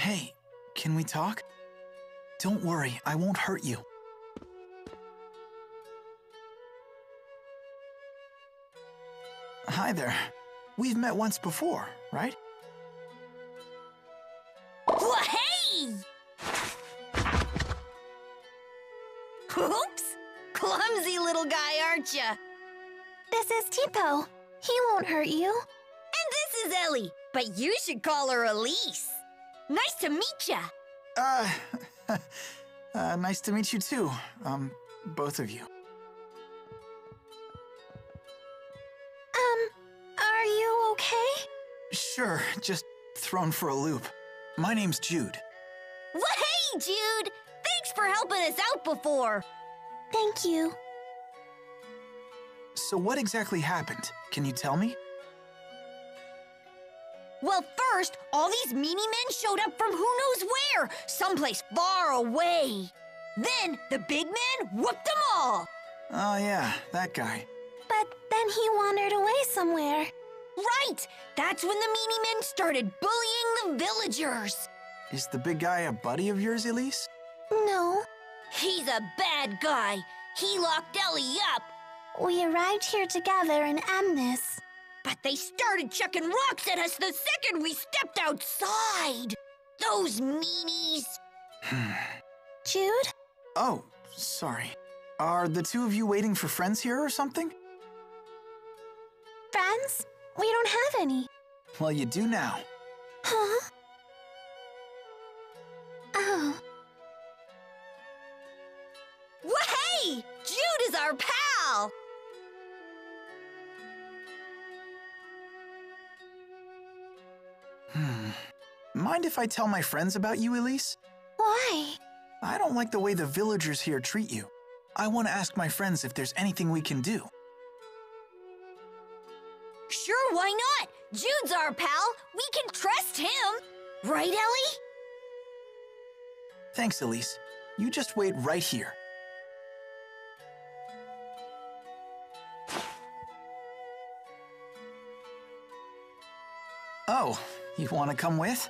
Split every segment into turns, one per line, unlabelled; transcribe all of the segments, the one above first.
Hey, can we talk? Don't worry, I won't hurt you. Hi there. We've met once before, right?
Wha- Hey! Oops! Clumsy little guy, aren't ya?
This is Teepo. He won't hurt you.
And this is Ellie, but you should call her Elize. Nice to meet ya.
Uh, uh, nice to meet you too. Um, both of you.
Um, are you okay?
Sure, just thrown for a loop. My name's Jude.
Well, hey, Jude! Thanks for helping us out before.
Thank you.
So what exactly happened? Can you tell me?
Well, first, all these meanie men showed up from who knows where, someplace far away. Then the big man whooped them all.
Oh yeah, that guy.
But then he wandered away somewhere.
Right! That's when the meanie men started bullying the villagers.
Is the big guy a buddy of yours, Elize?
No,
He's a bad guy. He locked Ellie up,
we arrived here together in Amnes.
But they started chucking rocks at us the second we stepped outside. Those meanies.
Jude?
Oh, sorry. Are the two of you waiting for friends here or something?
Friends? We don't have any.
Well, you do now.
Huh? Oh,
Well, hey! Jude is our pal!
Hmm. Mind if I tell my friends about you, Elize?
why?
I don't like the way the villagers here treat you. I want to ask my friends if there's anything we can do.
Sure, why not? Jude's our pal. We can trust him. Right, Ellie?
Thanks, Elize. You just wait right here. Oh, you want to come with?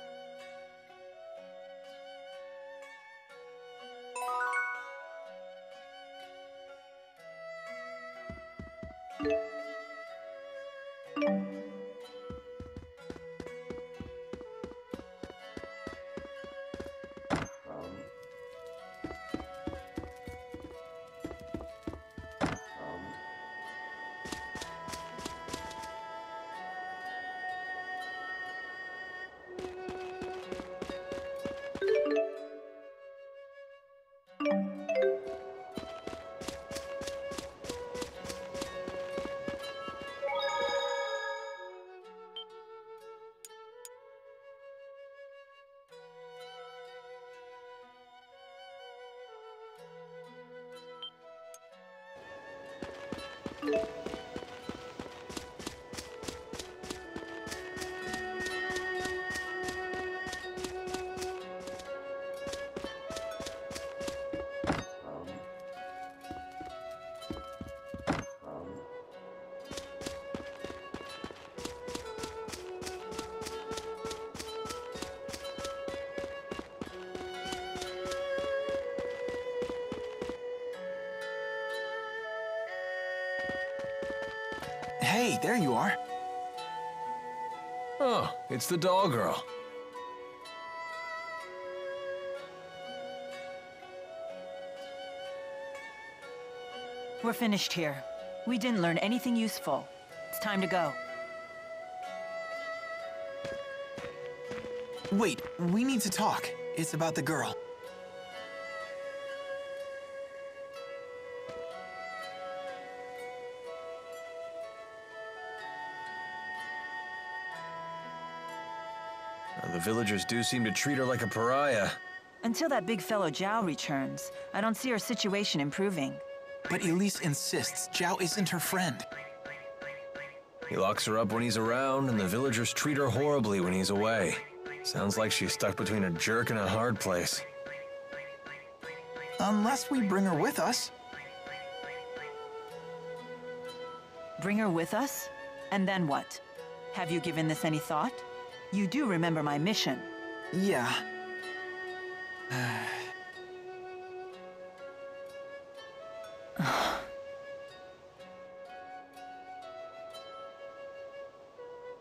Hey, there you are.
Oh, it's the doll girl.
We're finished here. We didn't learn anything useful. It's time to go.
Wait, we need to talk. It's about the girl.
The villagers do seem to treat her like a pariah.
Until that big fellow Jiao returns, I don't see her situation improving.
But Elize insists Jiao isn't her friend.
He locks her up when he's around, and the villagers treat her horribly when he's away. Sounds like she's stuck between a jerk and a hard place.
Unless we bring her with us.
Bring her with us? And then what? Have you given this any thought? You do remember my mission.
Yeah, uh.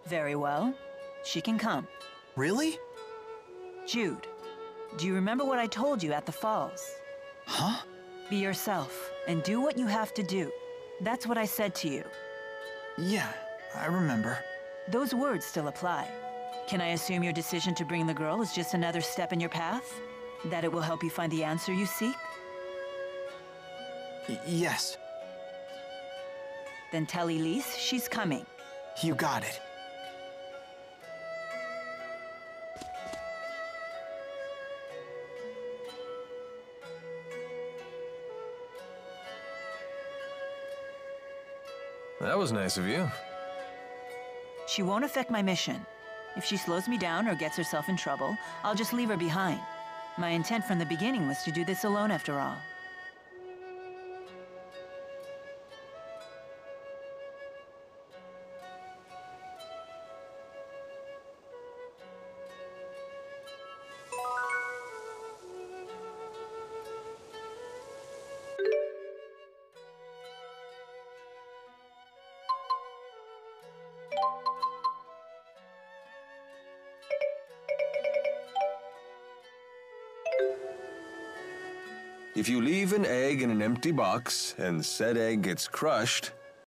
Very well. She can come.
Really?
Jude, do you remember what I told you at the falls?
Huh?
Be yourself and do what you have to do. That's what I said to you.
Yeah, I remember.
Those words still apply. Can I assume your decision to bring the girl is just another step in your path? That it will help you find the answer you seek?
Y- yes,
Then tell Elize she's coming.
you got it.
That was nice of you.
She won't affect my mission. If she slows me down or gets herself in trouble, I'll just leave her behind. My intent from the beginning was to do this alone after all.
If you leave an egg in an empty box and said egg gets crushed,